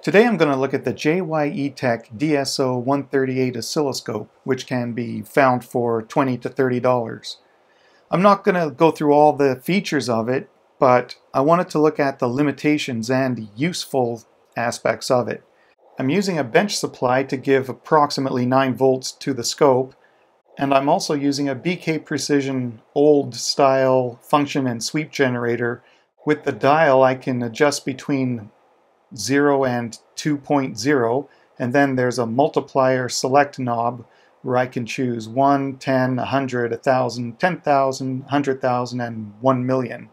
Today I'm going to look at the JYETech DSO-138 oscilloscope, which can be found for 20 to $30. I'm not going to go through all the features of it, but I wanted to look at the limitations and useful aspects of it. I'm using a bench supply to give approximately 9 volts to the scope, and I'm also using a BK Precision old style function and sweep generator. With the dial I can adjust between 0 and 2.0 and then there's a multiplier select knob where I can choose 1, 10, 100, 1000, 10,000, 100,000 and 1 million.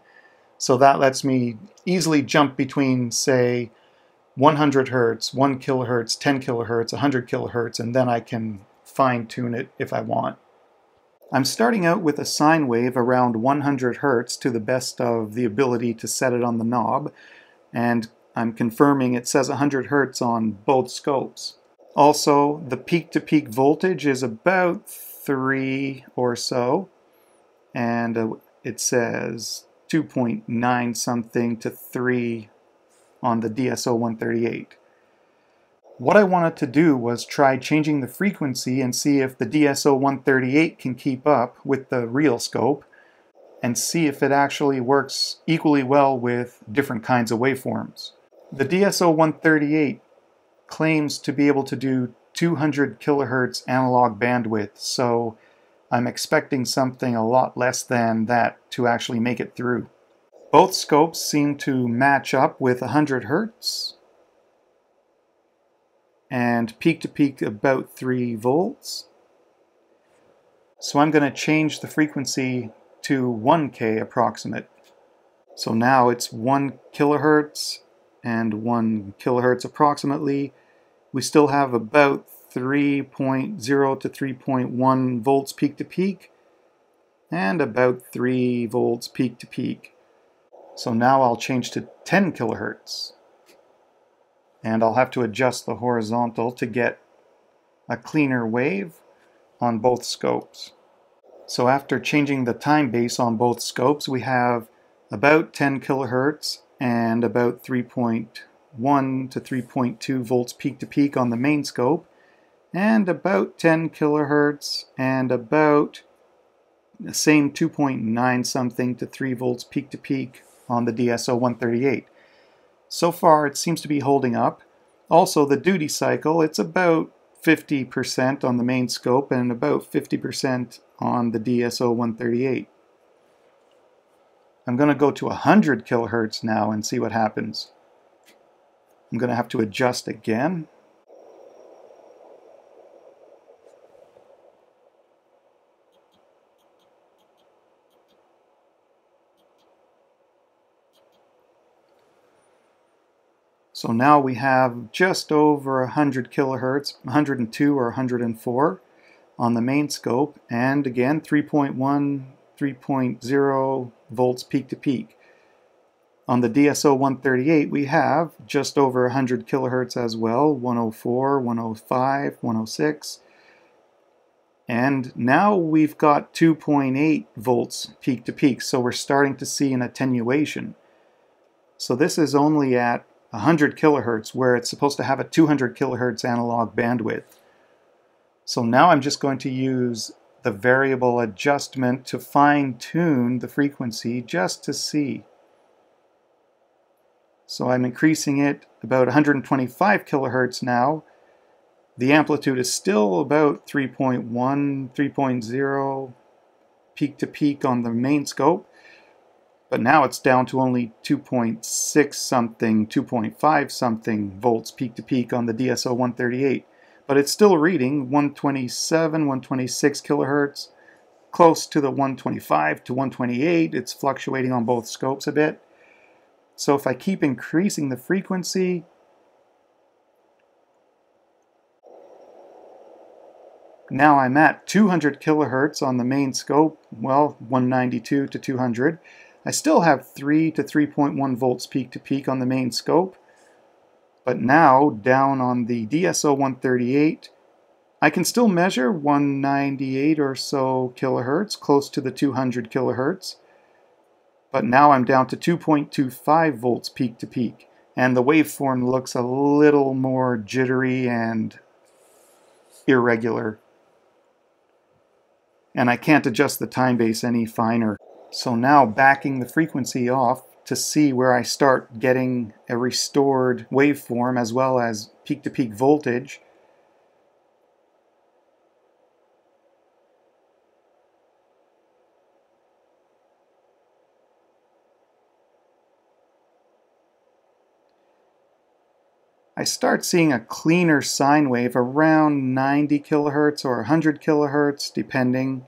So that lets me easily jump between say 100 hertz, 1 kilohertz, 10 kilohertz, 100 kilohertz and then I can fine tune it if I want. I'm starting out with a sine wave around 100 hertz to the best of the ability to set it on the knob and I'm confirming it says 100 hertz on both scopes. Also, the peak-to-peak -peak voltage is about 3 or so, and uh, it says 2.9 something to 3 on the DSO-138. What I wanted to do was try changing the frequency and see if the DSO-138 can keep up with the real scope and see if it actually works equally well with different kinds of waveforms. The DSO-138 claims to be able to do 200 kilohertz analog bandwidth, so I'm expecting something a lot less than that to actually make it through. Both scopes seem to match up with 100 hertz and peak to peak about 3 volts. So I'm going to change the frequency to 1K approximate. So now it's 1 kilohertz and 1 kilohertz approximately. We still have about 3.0 to 3.1 volts peak to peak and about 3 volts peak to peak. So now I'll change to 10 kilohertz and I'll have to adjust the horizontal to get a cleaner wave on both scopes. So after changing the time base on both scopes we have about 10 kilohertz and about 3.1 to 3.2 volts peak to peak on the main scope and about 10 kilohertz and about the same 2.9 something to 3 volts peak to peak on the DSO 138. So far it seems to be holding up. Also the duty cycle, it's about 50% on the main scope and about 50% on the DSO 138. I'm going to go to 100 kilohertz now and see what happens. I'm going to have to adjust again. So now we have just over 100 kilohertz, 102 or 104 on the main scope, and again 3.1, 3.0 volts peak to peak. On the DSO 138 we have just over 100 kilohertz as well, 104, 105, 106. And now we've got 2.8 volts peak to peak, so we're starting to see an attenuation. So this is only at 100 kilohertz where it's supposed to have a 200 kilohertz analog bandwidth. So now I'm just going to use the variable adjustment to fine tune the frequency just to see. So I'm increasing it about 125 kilohertz now. The amplitude is still about 3.1, 3.0 peak to peak on the main scope, but now it's down to only 2.6 something, 2.5 something volts peak to peak on the DSO 138 but it's still reading 127, 126 kilohertz, close to the 125 to 128. It's fluctuating on both scopes a bit. So if I keep increasing the frequency, now I'm at 200 kilohertz on the main scope, well, 192 to 200. I still have 3 to 3.1 volts peak to peak on the main scope, but now, down on the DSO 138, I can still measure 198 or so kilohertz, close to the 200 kilohertz. But now I'm down to 2.25 volts peak to peak. and the waveform looks a little more jittery and irregular. And I can't adjust the time base any finer. So now backing the frequency off to see where I start getting a restored waveform as well as peak-to-peak -peak voltage, I start seeing a cleaner sine wave around 90 kilohertz or 100 kilohertz depending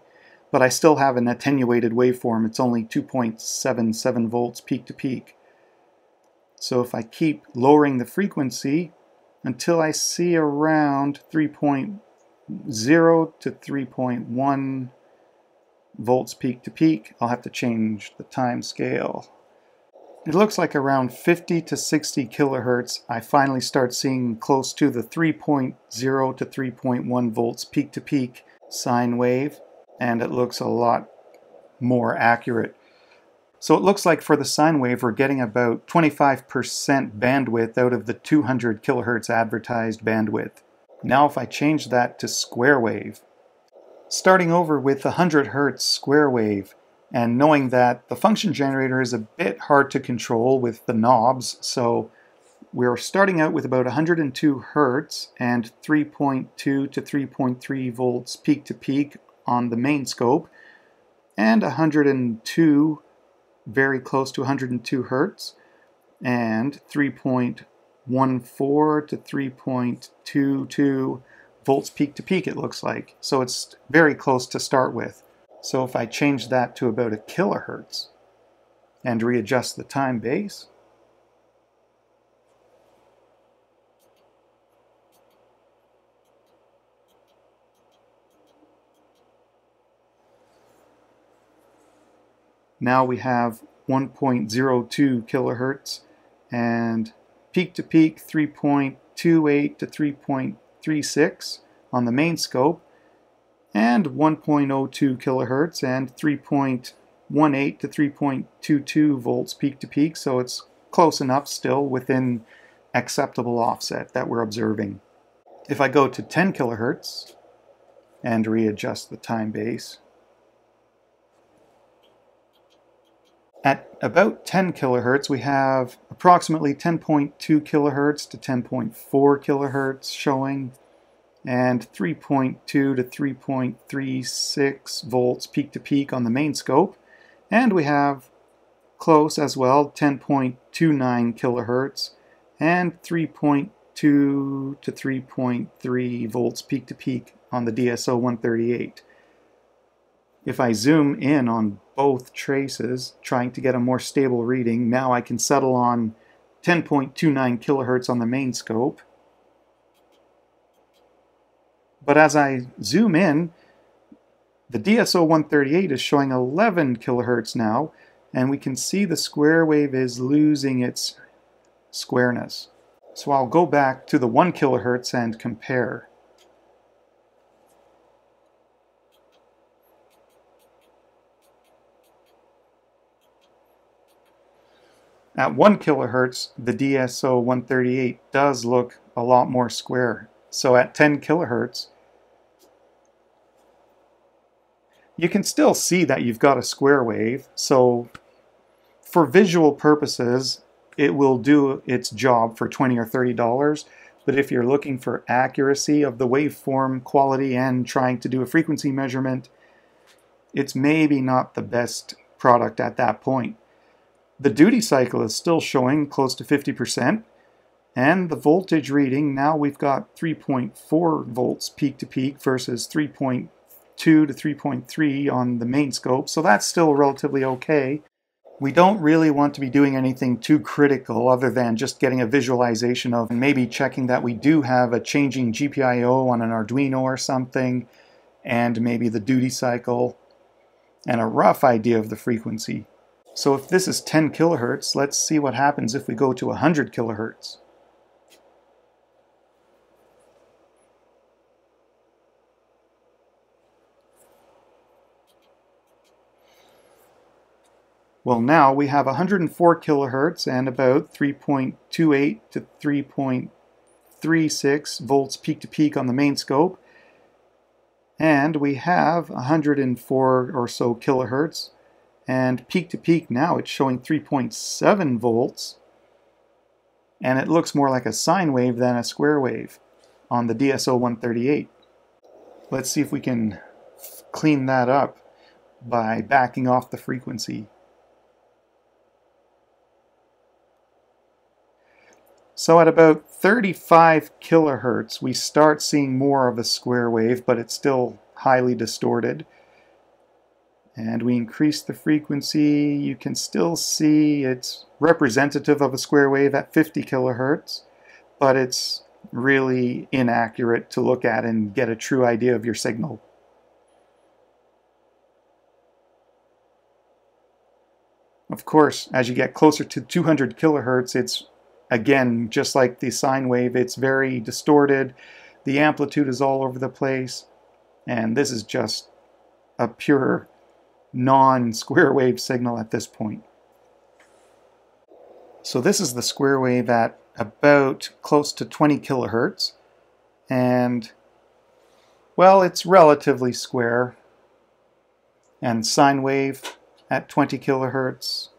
but I still have an attenuated waveform. It's only 2.77 volts peak to peak. So if I keep lowering the frequency until I see around 3.0 to 3.1 volts peak to peak, I'll have to change the time scale. It looks like around 50 to 60 kilohertz, I finally start seeing close to the 3.0 to 3.1 volts peak to peak sine wave, and it looks a lot more accurate. So it looks like for the sine wave, we're getting about 25% bandwidth out of the 200 kilohertz advertised bandwidth. Now if I change that to square wave, starting over with the 100 hertz square wave, and knowing that the function generator is a bit hard to control with the knobs, so we're starting out with about 102 hertz and 3.2 to 3.3 volts peak to peak on the main scope, and 102, very close to 102 hertz, and 3.14 to 3.22 volts peak to peak it looks like. So it's very close to start with. So if I change that to about a kilohertz and readjust the time base, now we have 1.02 kilohertz and peak to peak 3.28 to 3.36 on the main scope and 1.02 kilohertz and 3.18 to 3.22 volts peak to peak, so it's close enough still within acceptable offset that we're observing. If I go to 10 kilohertz and readjust the time base, at about 10 kilohertz we have approximately 10.2 kilohertz to 10.4 kilohertz showing and 3.2 to 3.36 volts peak to peak on the main scope. And we have close as well, 10.29 kilohertz and 3.2 to 3.3 volts peak to peak on the DSO 138. If I zoom in on both traces, trying to get a more stable reading, now I can settle on 10.29 kilohertz on the main scope but as I zoom in, the DSO 138 is showing 11 kilohertz now, and we can see the square wave is losing its squareness. So I'll go back to the 1 kilohertz and compare. At 1 kilohertz, the DSO 138 does look a lot more square. So at 10 kilohertz, you can still see that you've got a square wave. So for visual purposes, it will do its job for 20 or $30. But if you're looking for accuracy of the waveform quality and trying to do a frequency measurement, it's maybe not the best product at that point. The duty cycle is still showing close to 50%, and the voltage reading, now we've got 3.4 volts peak to peak versus 3.2 to 3.3 on the main scope, so that's still relatively okay. We don't really want to be doing anything too critical other than just getting a visualization of and maybe checking that we do have a changing GPIO on an Arduino or something, and maybe the duty cycle, and a rough idea of the frequency. So if this is 10 kilohertz, let's see what happens if we go to 100 kilohertz. Well, now we have 104 kilohertz and about 3.28 to 3.36 volts peak to peak on the main scope. And we have 104 or so kilohertz and peak to peak now it's showing 3.7 volts and it looks more like a sine wave than a square wave on the DSO 138. Let's see if we can clean that up by backing off the frequency. So at about 35 kilohertz, we start seeing more of a square wave, but it's still highly distorted. And we increase the frequency, you can still see it's representative of a square wave at 50 kilohertz, but it's really inaccurate to look at and get a true idea of your signal. Of course, as you get closer to 200 kilohertz, it's again, just like the sine wave, it's very distorted. The amplitude is all over the place. And this is just a pure non-square wave signal at this point. So this is the square wave at about close to 20 kilohertz. And, well, it's relatively square. And sine wave at 20 kilohertz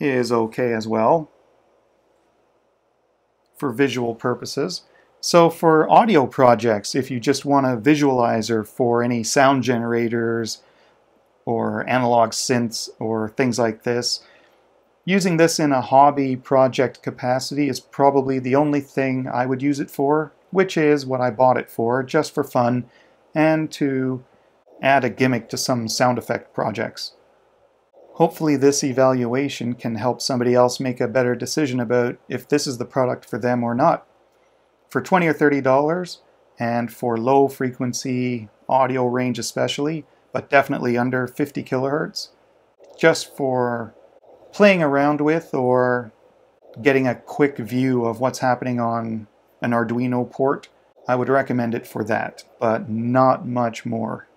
is okay as well for visual purposes. So for audio projects, if you just want a visualizer for any sound generators or analog synths or things like this, using this in a hobby project capacity is probably the only thing I would use it for, which is what I bought it for, just for fun and to add a gimmick to some sound effect projects. Hopefully this evaluation can help somebody else make a better decision about if this is the product for them or not. For 20 or $30, and for low frequency audio range especially, but definitely under 50 kilohertz, just for playing around with or getting a quick view of what's happening on an Arduino port, I would recommend it for that, but not much more.